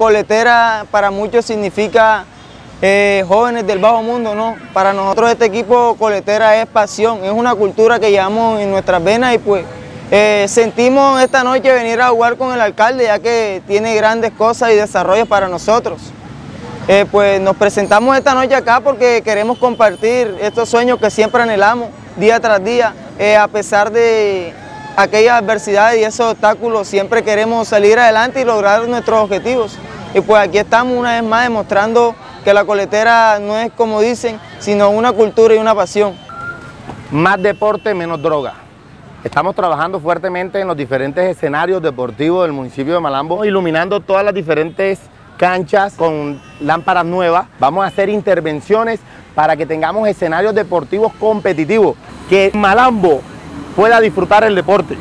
Coletera para muchos significa eh, jóvenes del bajo mundo, ¿no? Para nosotros este equipo coletera es pasión, es una cultura que llevamos en nuestras venas y pues eh, sentimos esta noche venir a jugar con el alcalde ya que tiene grandes cosas y desarrollos para nosotros. Eh, pues nos presentamos esta noche acá porque queremos compartir estos sueños que siempre anhelamos día tras día, a pesar de aquellas adversidades y esos obstáculos, siempre queremos salir adelante y lograr nuestros objetivos. Y pues aquí estamos una vez más demostrando que la coletera no es como dicen, sino una cultura y una pasión. Más deporte, menos droga. Estamos trabajando fuertemente en los diferentes escenarios deportivos del municipio de Malambo, iluminando todas las diferentes canchas con lámparas nuevas. Vamos a hacer intervenciones para que tengamos escenarios deportivos competitivos, que Malambo pueda disfrutar el deporte.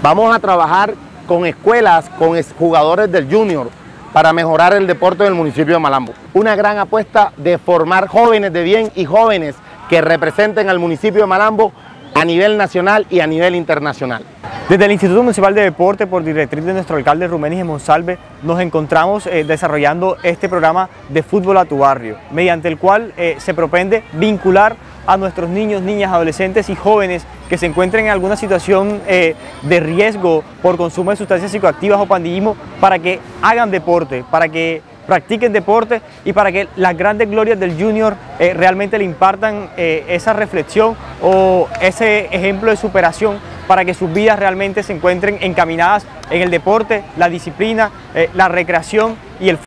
Vamos a trabajar con escuelas, con jugadores del junior, para mejorar el deporte del municipio de Malambo. Una gran apuesta de formar jóvenes de bien y jóvenes que representen al municipio de Malambo a nivel nacional y a nivel internacional. Desde el Instituto Municipal de Deporte, por directriz de nuestro alcalde Ruménis Monsalve, nos encontramos eh, desarrollando este programa de fútbol a tu barrio, mediante el cual eh, se propende vincular a nuestros niños, niñas, adolescentes y jóvenes que se encuentren en alguna situación eh, de riesgo por consumo de sustancias psicoactivas o pandillismo para que hagan deporte, para que practiquen deporte y para que las grandes glorias del junior eh, realmente le impartan eh, esa reflexión o ese ejemplo de superación para que sus vidas realmente se encuentren encaminadas en el deporte, la disciplina, la recreación y el